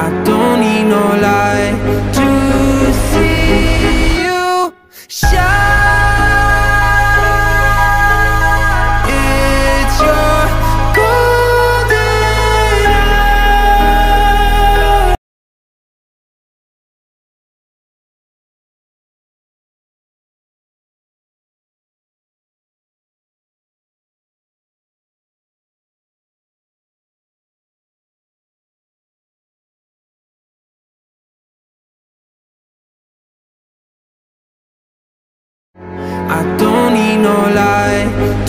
I don't need no light to see you shine. I don't need no light